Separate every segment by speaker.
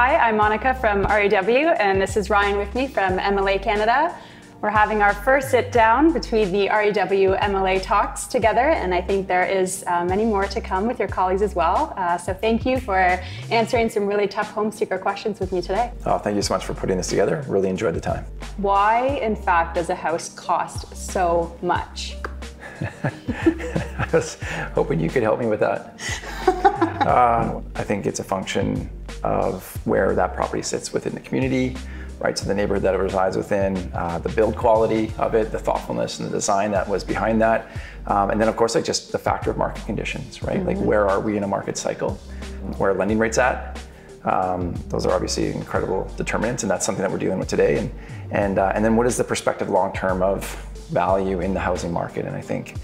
Speaker 1: Hi, I'm Monika from REW, and this is Ryan with me from MLA Canada. We're having our first sit down between the REW MLA talks together, and I think there is uh, many more to come with your colleagues as well. Uh, so thank you for answering some really tough home seeker questions with me today.
Speaker 2: Oh, thank you so much for putting this together. Really enjoyed the time.
Speaker 1: Why, in fact, does a house cost so much?
Speaker 2: I was hoping you could help me with that. uh, I think it's a function of where that property sits within the community, right? So the neighborhood that it resides within, uh, the build quality of it, the thoughtfulness and the design that was behind that. Um, and then of course, like just the factor of market conditions, right? Mm-hmm. Like where are we in a market cycle? Where lending rates at? Um, those are obviously incredible determinants, and that's something that we're dealing with today. And and uh, and then what is the perspective long term of value in the housing market? And I think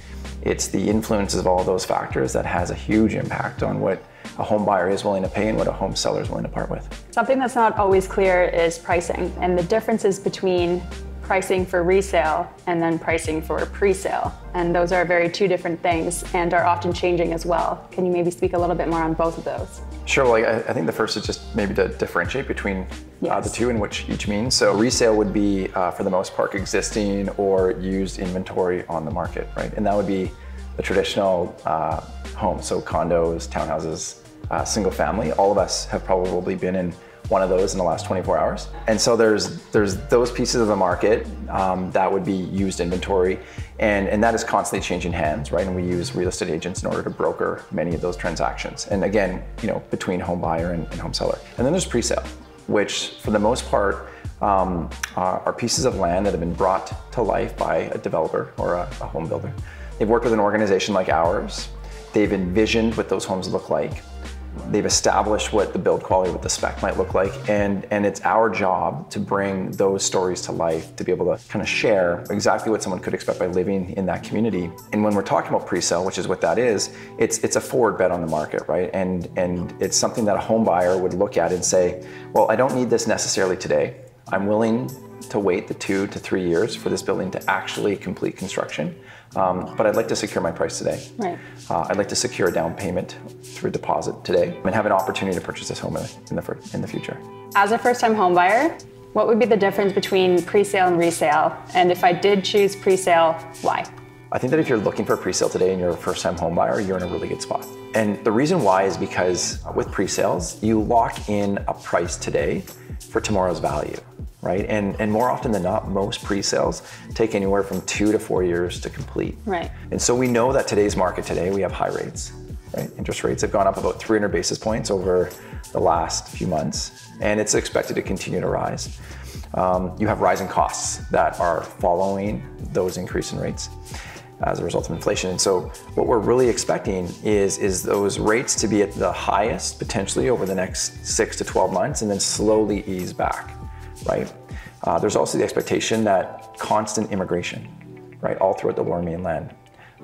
Speaker 2: it's the influences of all those factors that has a huge impact on what a home buyer is willing to pay and what a home seller is willing to part with.
Speaker 1: Something that's not always clear is pricing and the differences between pricing for resale and then pricing for pre-sale. And those are very two different things and are often changing as well. Can you maybe speak a little bit more on both of those?
Speaker 2: Sure. like I, think the first is just maybe to differentiate between yes. uh, the two and which each means. So resale would be, uh, for the most part, existing or used inventory on the market, right? And that would be the traditional uh, home, so condos, townhouses, uh, single family. All of us have probably been in one of those in the last 24 hours. And so there's there's those pieces of the market um, that would be used inventory, and and that is constantly changing hands, right? And we use real estate agents in order to broker many of those transactions. And again, you know, between home buyer and, and home seller. And then there's pre-sale, which for the most part um, are, are, pieces of land that have been brought to life by a developer or a, a home builder. They've worked with an organization like ours. They've envisioned what those homes look like They've established what the build quality, what the spec might look like, and, and it's our job to bring those stories to life, to be able to kind of share exactly what someone could expect by living in that community. And when we're talking about pre-sale, which is what that is, it's it's a forward bet on the market, right? And and it's something that a home buyer would look at and say, well, I don't need this necessarily today. I'm willing to wait the two to three years for this building to actually complete construction. Um, but I'd like to secure my price today.
Speaker 1: Right.
Speaker 2: Uh, I'd like to secure a down payment through deposit today and have an opportunity to purchase this home in the, in the future.
Speaker 1: As a first-time home buyer, what would be the difference between pre-sale and resale? And if I did choose pre-sale, why?
Speaker 2: I think that if you're looking for a pre-sale today and you're a first-time home buyer, you're in a really good spot. And the reason why is because with pre-sales, you lock in a price today for tomorrow's value right? And and more often than not, most pre-sales take anywhere from two to four years to complete.
Speaker 1: Right.
Speaker 2: And so we know that today's market today, we have high rates. Right? Interest rates have gone up about 300 basis points over the last few months, and it's expected to continue to rise. Um, you have rising costs that are following those increase in rates as a result of inflation. And so what we're really expecting is, is those rates to be at the highest potentially over the next six to 12 months and then slowly ease back right? Uh, there's also the expectation that constant immigration, right, all throughout the lower mainland.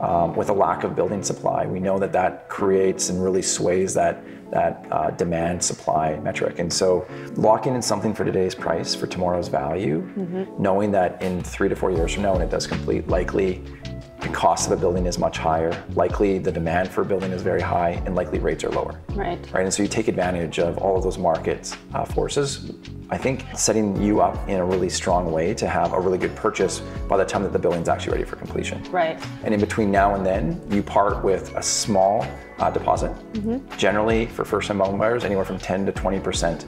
Speaker 2: Um, with a lack of building supply, we know that that creates and really sways that that uh, demand supply metric. And so, locking in something for today's price for tomorrow's value, mm-hmm. knowing that in three to four years from now, when it does complete, likely the cost of a building is much higher, likely the demand for a building is very high, and likely rates are lower.
Speaker 1: Right.
Speaker 2: Right. And so you take advantage of all of those market uh, forces. I think setting you up in a really strong way to have a really good purchase by the time that the building's actually ready for completion.
Speaker 1: Right.
Speaker 2: And in between now and then, you part with a small uh, deposit. Mm-hmm. Generally, for first-time home buyers, anywhere from 10 to 20 percent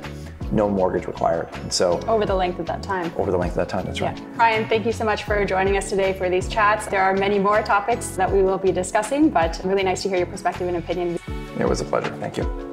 Speaker 2: no mortgage required. And so
Speaker 1: over the length of that time.
Speaker 2: Over the length of that time, that's right.
Speaker 1: Ryan, thank you so much for joining us today for these chats. There are many more topics that we will be discussing, but really nice to hear your perspective and opinion.
Speaker 2: It was a pleasure. Thank you.